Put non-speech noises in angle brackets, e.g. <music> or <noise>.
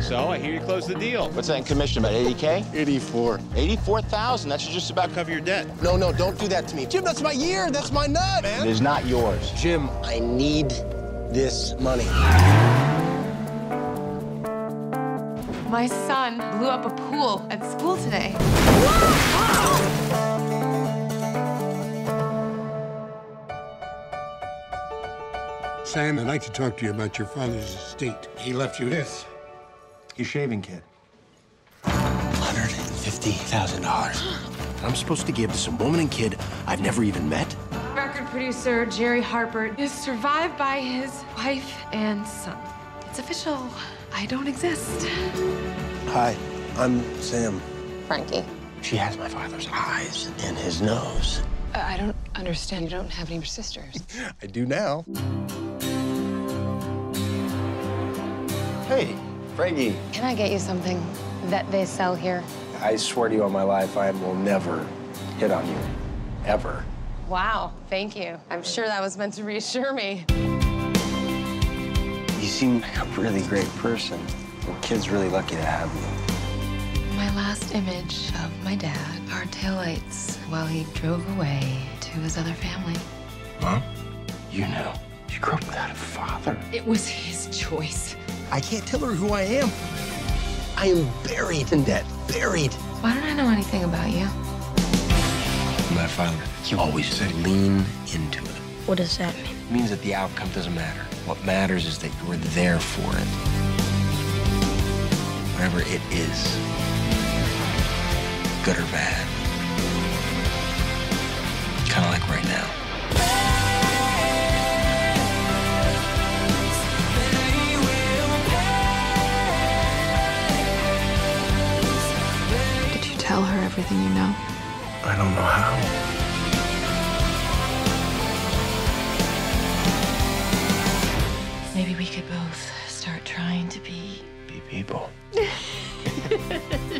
So I hear you closed the deal. What's that in commission, about 80K? 84. 84,000, that should just about Cover your debt. No, no, don't do that to me. Jim, that's my year. That's my nut, It man. is not yours. Jim, I need this money. My son blew up a pool at school today. Sam, I'd like to talk to you about your father's estate. He left you this. Your shaving kit. $150,000. <gasps> I'm supposed to give to some woman and kid I've never even met? Record producer Jerry Harper is survived by his wife and son. It's official. I don't exist. Hi, I'm Sam. Frankie. She has my father's eyes and his nose. Uh, I don't understand. You don't have any sisters. <laughs> I do now. Hey, Frankie. Can I get you something that they sell here? I swear to you on my life, I will never hit on you. Ever. Wow, thank you. I'm sure that was meant to reassure me. You seem like a really great person. The kid's really lucky to have you. My last image of my dad are taillights while he drove away to his other family. Mom? You know, you grew up without a father. It was his choice. I can't tell her who I am. I am buried in debt. Buried. Why don't I know anything about you? My father, he always said lean into it. What does that mean? It means that the outcome doesn't matter. What matters is that you were there for it. Whatever it is, good or bad. Kind of like right now. tell her everything you know? I don't know how. Maybe we could both start trying to be... Be people. <laughs>